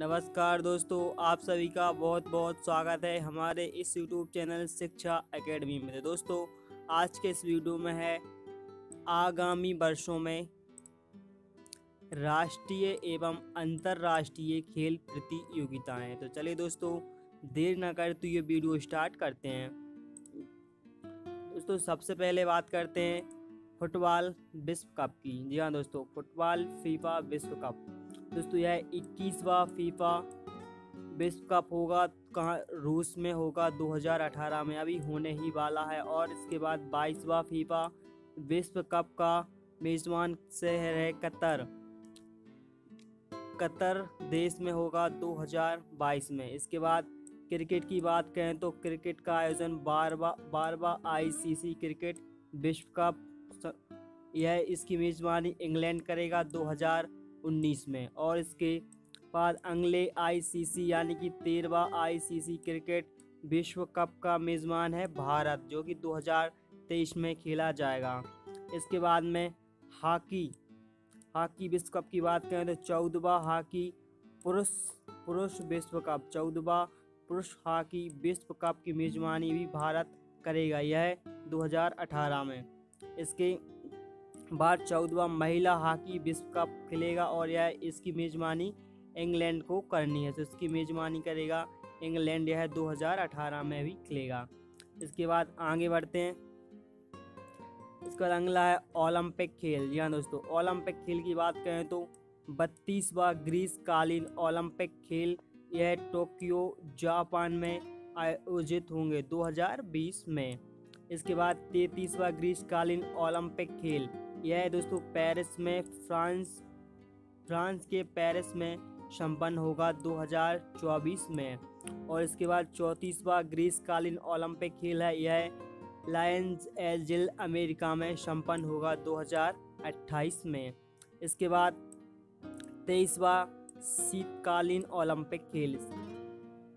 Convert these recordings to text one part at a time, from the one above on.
नमस्कार दोस्तों, आप सभी का बहुत बहुत स्वागत है हमारे इस यूट्यूब चैनल शिक्षा एकेडमी में। तो दोस्तों, आज के इस वीडियो में है, आगामी वर्षों में राष्ट्रीय एवं अंतर्राष्ट्रीय खेल प्रतियोगिताएँ। तो चलिए दोस्तों, देर न कर तो ये वीडियो स्टार्ट करते हैं। दोस्तों, सबसे पहले बात करते हैं फुटबॉल विश्व कप की। जी हाँ दोस्तों, फुटबॉल फीफा विश्व कप। दोस्तों, यह इक्कीसवा फीफा विश्व कप होगा, कहाँ रूस में होगा 2018 में। अभी होने ही वाला है और इसके बाद बाईसवा फीफा विश्व कप का मेजबान शहर है कतर। कतर देश में होगा 2022 में। इसके बाद क्रिकेट की बात करें तो क्रिकेट का आयोजन बारवा बारवा आईसीसी क्रिकेट विश्व कप यह इसकी मेजबानी इंग्लैंड करेगा 2019 में। और इसके बाद अगले आईसीसी यानी कि तेरहवा आईसीसी क्रिकेट विश्व कप का मेज़बान है भारत, जो कि 2023 में खेला जाएगा। इसके बाद में हॉकी हॉकी विश्व कप की बात करें तो चौदहवा हॉकी पुरुष पुरुष विश्व कप, चौदहवा पुरुष हॉकी विश्व कप की मेज़बानी भी भारत करेगा, यह 2018 में। इसके बाद चौदवा महिला हॉकी विश्व कप खेलेगा और यह इसकी मेज़बानी इंग्लैंड को करनी है। तो इसकी मेज़बानी करेगा इंग्लैंड, यह 2018 में भी खेलेगा। इसके बाद आगे बढ़ते हैं। इसके बाद अगला है ओलंपिक खेल। जी हाँ दोस्तों, ओलंपिक खेल की बात करें तो बत्तीसवा ग्रीसकालीन ओलंपिक खेल, यह टोक्यो, जापान में आयोजित होंगे 2020 में। इसके बाद तैतीसवा ग्रीष्मकालीन ओलंपिक खेल। यह दोस्तों पेरिस में फ्रांस फ्रांस के पेरिस में संपन्न होगा 2024 में। और इसके बाद चौंतीसवा ग्रीष्मकालीन ओलंपिक खेल है। यह लायंस एजिल अमेरिका में संपन्न होगा 2028 में। इसके बाद तेईसवा शीतकालीन ओलंपिक खेल।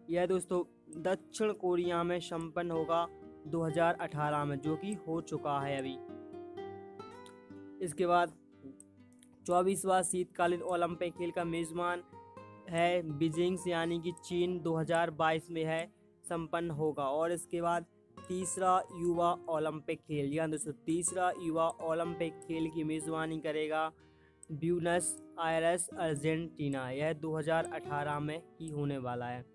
यह दोस्तों दक्षिण कोरिया में संपन्न होगा 2018 में, जो कि हो चुका है अभी। इसके बाद चौबीसवा शीतकालीन ओलंपिक खेल का मेज़बान है बीजिंग्स, यानी कि चीन 2022 में है, संपन्न होगा। और इसके बाद तीसरा युवा ओलंपिक खेल या दोस्तों तीसरा युवा ओलंपिक खेल की मेज़बानी करेगा ब्यूनस आयरस, अर्जेंटीना। यह 2018 में ही होने वाला है।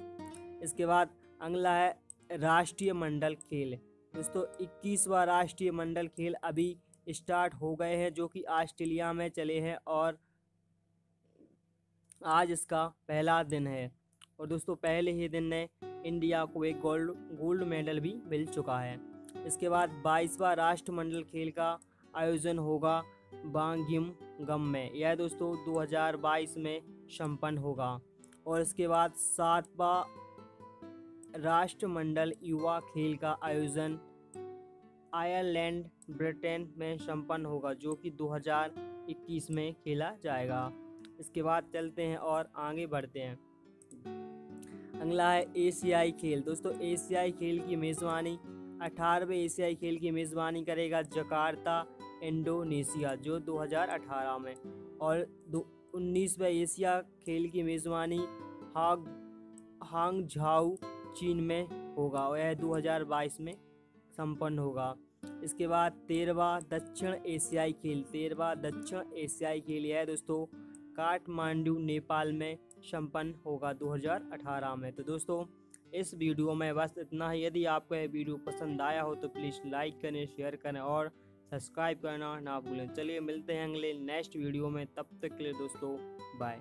इसके बाद अगला है राष्ट्रीय मंडल खेल। दोस्तों, इक्कीसवा राष्ट्रीय मंडल खेल अभी स्टार्ट हो गए हैं, जो कि ऑस्ट्रेलिया में चले हैं और आज इसका पहला दिन है। और दोस्तों, पहले ही दिन ने इंडिया को एक गोल्ड गोल्ड मेडल भी मिल चुका है। इसके बाद बाईसवा राष्ट्रमंडल खेल का आयोजन होगा बांगिम गम में। यह दोस्तों 2022 में संपन्न होगा। और इसके बाद सातवा राष्ट्रमंडल युवा खेल का आयोजन आयरलैंड, ब्रिटेन में संपन्न होगा, जो कि 2021 में खेला जाएगा। इसके बाद चलते हैं और आगे बढ़ते हैं। अगला है एशियाई खेल। दोस्तों, एशियाई खेल की मेज़बानी, अठारहवें एशियाई खेल की मेज़बानी करेगा जकार्ता, इंडोनेशिया, जो 2018 में। और दो, उन्नीसवें एशिया खेल की मेज़बानी हांग हांग झाऊ चीन में होगा यह 2022 में संपन्न होगा। इसके बाद तेरहवा दक्षिण एशियाई खेल, तेरहवा दक्षिण एशियाई खेल यह दोस्तों, काठमांडू, नेपाल में संपन्न होगा 2018 में। तो दोस्तों, इस वीडियो में बस इतना ही। यदि आपको यह वीडियो पसंद आया हो तो प्लीज़ लाइक करें, शेयर करें और सब्सक्राइब करना ना भूलें। चलिए मिलते हैं अगले नेक्स्ट वीडियो में। तब तक के लिए दोस्तों, बाय।